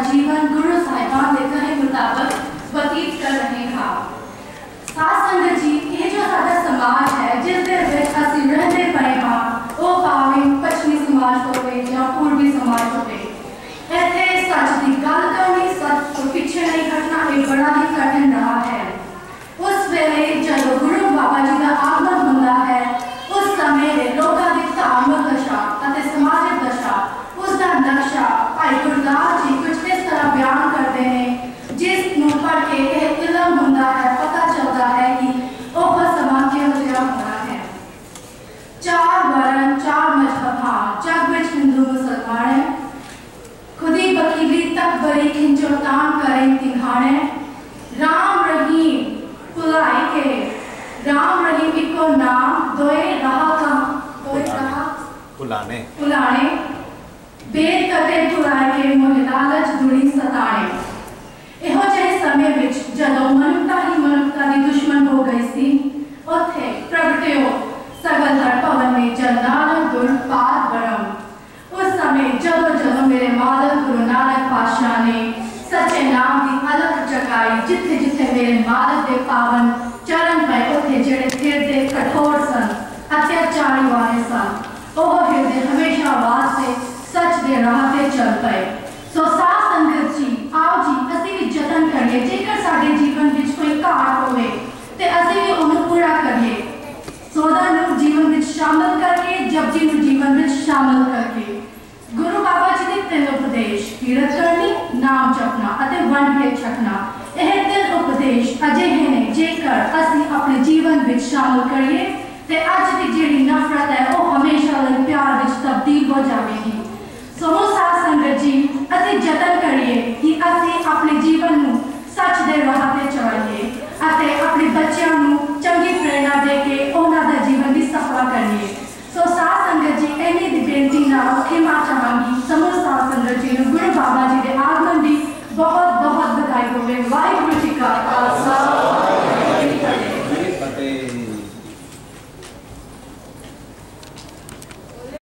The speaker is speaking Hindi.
आजीवन गुरु साहिबा के कहे मुताबिक व्यतीत कर रहे हैं खास संग जी, ये जो सादा समाज है, जिस दे विच असि रहते पए हाँ वो पावे पश्चिमी समाज होवे या पूर्वी समाज होवे ऐसे सच की गल तो करनी सच तो पीछे नहीं हटना एक बड़ा ही कठिन रहा है। उस वेले जब गुरु बाबा जी का आगमन होता है, उस समय लोग किबरी तक बरी खिंचोतान करें तिघाने राम रहीम खुलाए के। राम रहीम को नाम दोए रहा का दोए रहा? पुलाने। पुलाने। बेद कते पुलाए के मोहे लालच दुड़ी सताने। एहो जे समय विच जदों मनुता ही मनुता दी दुश्मन हो गई सी ओथे प्रगटे सगल हर पवन में जंदाल गुण पाद बरम। उस समय जब ਜਗਾਈ ਜਿੱਥੇ ਜਿੱਥੇ ਮੇਰੇ ਮਾਲਕ ਦੇ ਪਾਵਨ ਚਰਨ ਪਏ ਉੱਥੇ ਜਿਹੜੇ ਹਿਰਦੇ ਕਠੋਰ ਸਨ ਅਤਿਆਚਾਰੀ ਵਾਲੇ ਸਨ ਉਹ ਹਿਰਦੇ ਹਮੇਸ਼ਾ ਵਾਸਤੇ ਸੱਚ ਦੇ ਰਾਹ ਤੇ ਚੱਲ ਪਏ ਸੋ ਸਾਧ ਸੰਗਤ ਜੀ ਆਓ ਜੀ ਅਸੀਂ ਵੀ ਯਤਨ ਕਰੀਏ ਜੇਕਰ ਸਾਡੇ ਜੀਵਨ ਵਿੱਚ ਕੋਈ ਘਾਟ ਹੋਵੇ ਤੇ ਅਸੀਂ ਵੀ ਉਹਨੂੰ ਪੂਰਾ ਕਰੀਏ ਸੋਦਾ ਨੂੰ ਜੀਵਨ ਵਿੱਚ ਸ਼ਾਮਲ ਕਰਕੇ ਜਪਜੀ ਨੂੰ ਜੀਵਨ ਵਿੱਚ ਸ਼ਾਮਲ ਕਰਕੇ ਗੁਰੂ ਬਾਬਾ ਜੀ ਦੇ ਤਿੰਨ ਉਪਦੇਸ਼ ਕੀਰਤ ਆਪਣੇ ਜੀਵਨ ਵਿੱਚ ਸ਼ਾਮਲ ਕਰੀਏ ਤੇ ਅੱਜ ਦੀ ਜਿਹੜੀ ਨਫ਼ਰਤ ਹੈ ਉਹ ਹਮੇਸ਼ਾ ਲਈ ਪਿਆਰ ਵਿੱਚ ਤਬਦੀਲ ਹੋ ਜਾਵੇਗੀ ਸੋ ਸਾਧ ਸੰਗਤ ਜੀ ਅਸੀਂ ਯਤਨ ਕਰੀਏ ਕਿ ਅਸੀਂ ਆਪਣੇ ਜੀਵਨ ਨੂੰ ਸੱਚ ਦੇ ਰਾਹ ਤੇ ਚਲਾਈਏ ਅਤੇ ਆਪਣੇ ਬੱਚਿਆਂ ਨੂੰ ਚੰਗੀ ਪ੍ਰੇਰਣਾ ਦੇ ਕੇ ਉਹਨਾਂ ਦਾ ਜੀਵਨ ਵੀ ਸਫਲਾ ਕਰੀਏ ਸੋ ਸਾਧ ਸੰਗਤ ਜੀ ਇੰਨੀ ਦੀ ਬੇਨਤੀ ਨਾਲ ਖਿਮਾ ਚਾਹਾਂਗੀ ਸਮੂਹ ਸਾਧ ਸੰਗਤ ਜੀ ਨੂੰ ਗੁਰੂ ਬਾਬਾ ਜੀ ਦੇ ਆਗਮਨ ਦੀ ਬਹੁਤ ਬਹੁਤ ਵਧਾਈ ਹੋਵੇ ਵਾਹਿਗੁਰੂ ਜੀ ਕਾ ਖਾਲਸਾ